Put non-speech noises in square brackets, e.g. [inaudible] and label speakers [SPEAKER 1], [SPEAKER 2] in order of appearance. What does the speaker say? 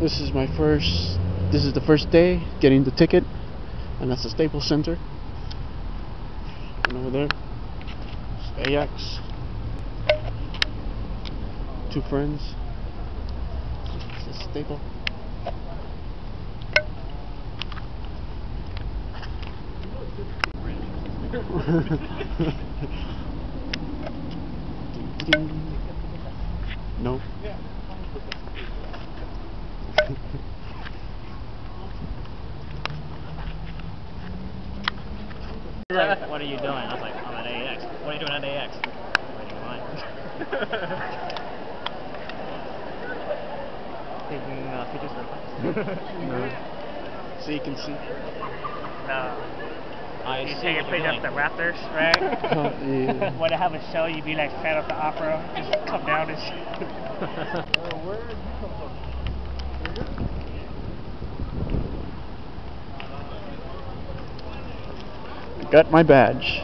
[SPEAKER 1] This is my first. This is the first day getting the ticket, and that's the Staples Center. And over there, it's AX. Two friends. This is Staple. [laughs] no. [laughs]
[SPEAKER 2] like, what are you doing? I was like, I'm at AX. What are you doing at AX? Waiting in line. Taking uh, pictures for
[SPEAKER 1] no. So you can see.
[SPEAKER 2] No.
[SPEAKER 3] I
[SPEAKER 2] You
[SPEAKER 3] see
[SPEAKER 2] take a
[SPEAKER 3] you're
[SPEAKER 2] picture of the Raptors, right?
[SPEAKER 1] Uh, yeah.
[SPEAKER 2] when they have a show, you'd be like fan of the opera, just come down and [laughs] [laughs]
[SPEAKER 1] Got my badge.